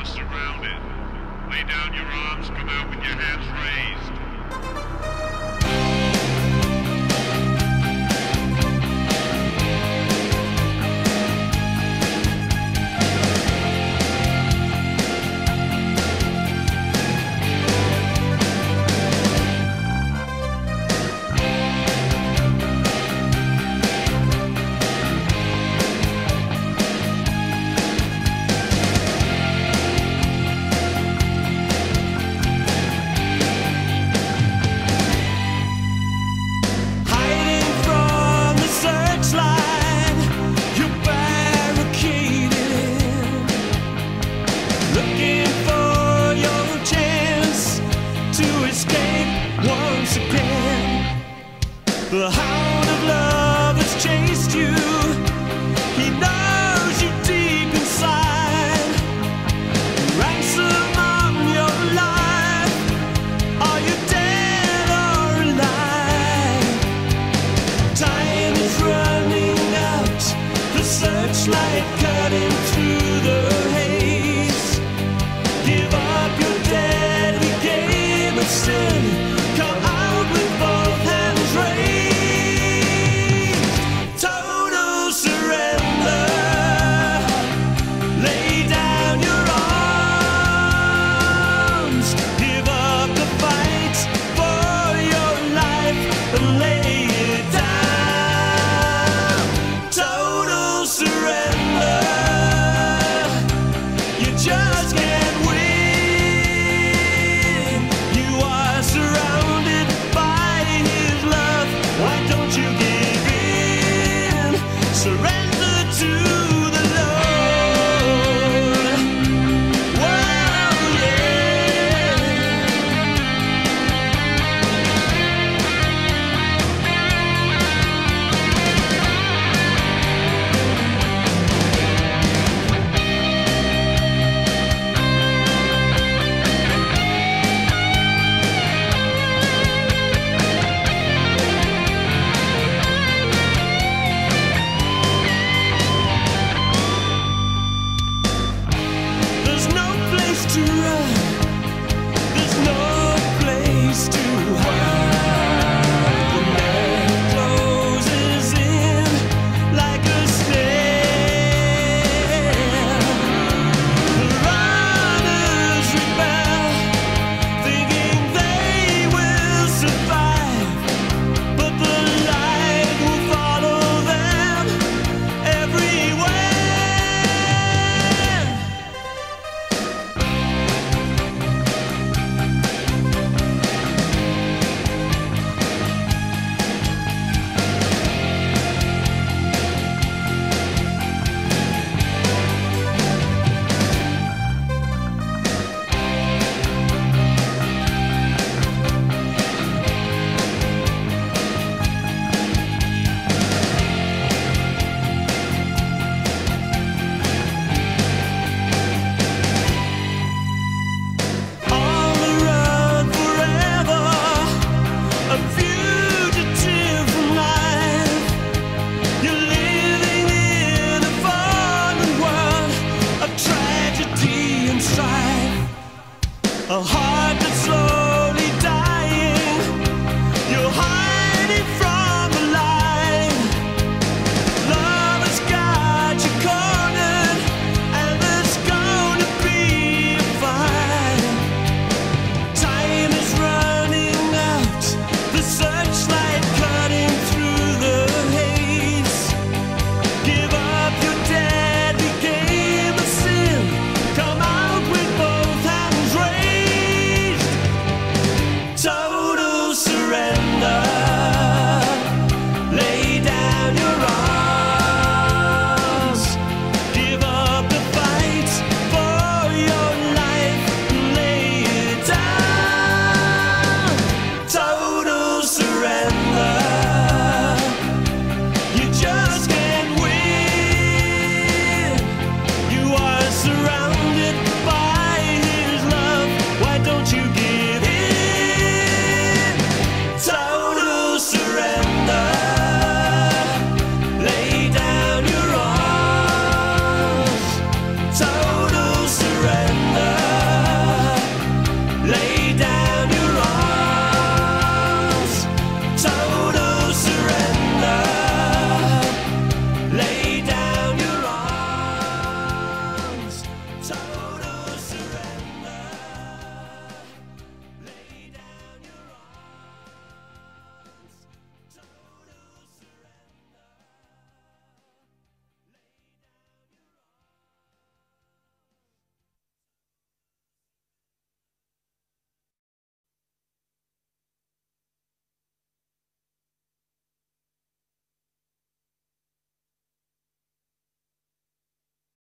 are surrounded. Lay down your arms, come out with your hands raised. How